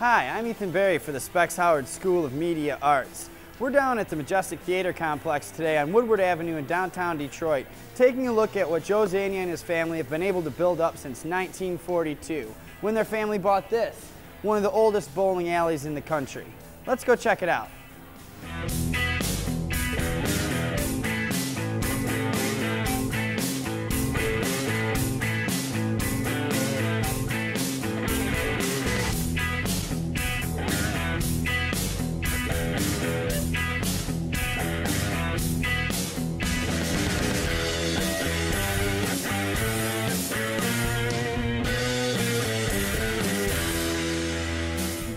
Hi, I'm Ethan Berry for the Specs Howard School of Media Arts. We're down at the Majestic Theater Complex today on Woodward Avenue in downtown Detroit, taking a look at what Joe Zainea and his family have been able to build up since 1942, when their family bought this, one of the oldest bowling alleys in the country. Let's go check it out.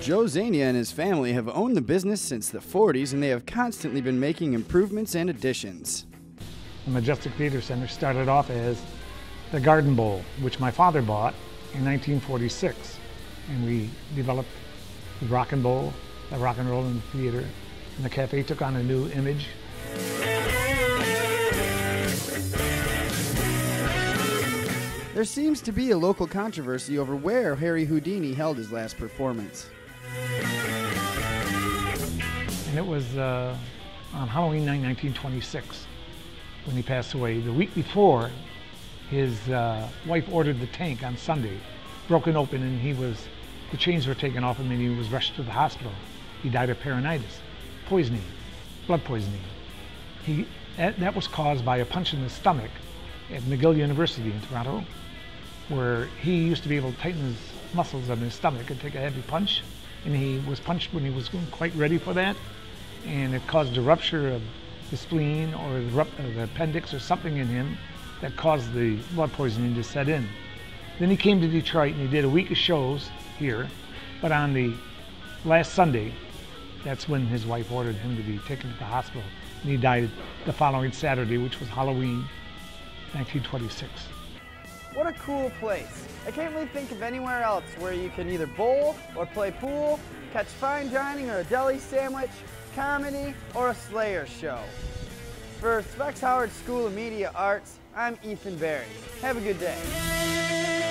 Joe Zainea and his family have owned the business since the 40s and they have constantly been making improvements and additions. The Majestic Theater Center started off as the Garden Bowl, which my father bought in 1946. And we developed the Rock and Bowl, the Rock and Roll in the Theater, and the cafe took on a new image. There seems to be a local controversy over where Harry Houdini held his last performance. And it was uh, on Halloween night 1926 when he passed away. The week before, his uh, wife ordered the tank on Sunday, broken open, and he was, the chains were taken off him and he was rushed to the hospital. He died of peritonitis, poisoning, blood poisoning. He, that was caused by a punch in the stomach at McGill University in Toronto, where he used to be able to tighten his muscles of his stomach and take a heavy punch. And he was punched when he was quite ready for that and it caused a rupture of the spleen or the, uh, the appendix or something in him that caused the blood poisoning to set in. Then he came to Detroit and he did a week of shows here, but on the last Sunday, that's when his wife ordered him to be taken to the hospital, and he died the following Saturday, which was Halloween 1926. What a cool place. I can't really think of anywhere else where you can either bowl or play pool, catch fine dining or a deli sandwich, comedy, or a Slayer show. For Specs Howard School of Media Arts, I'm Ethan Berry. Have a good day.